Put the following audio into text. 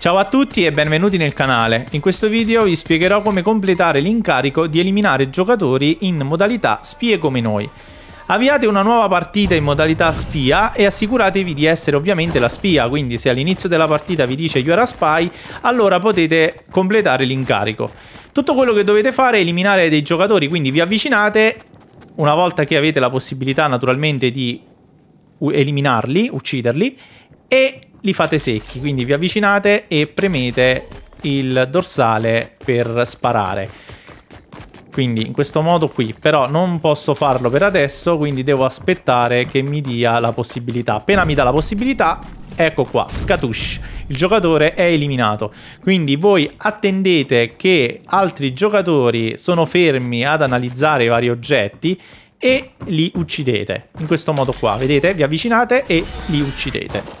Ciao a tutti e benvenuti nel canale. In questo video vi spiegherò come completare l'incarico di eliminare giocatori in modalità spie come noi. Avviate una nuova partita in modalità spia e assicuratevi di essere ovviamente la spia, quindi se all'inizio della partita vi dice you are a spy, allora potete completare l'incarico. Tutto quello che dovete fare è eliminare dei giocatori, quindi vi avvicinate, una volta che avete la possibilità naturalmente di eliminarli, ucciderli, e li fate secchi, quindi vi avvicinate e premete il dorsale per sparare. Quindi in questo modo qui, però non posso farlo per adesso, quindi devo aspettare che mi dia la possibilità. Appena mi dà la possibilità, ecco qua, scatush, il giocatore è eliminato. Quindi voi attendete che altri giocatori sono fermi ad analizzare i vari oggetti e li uccidete. In questo modo qua, vedete? Vi avvicinate e li uccidete.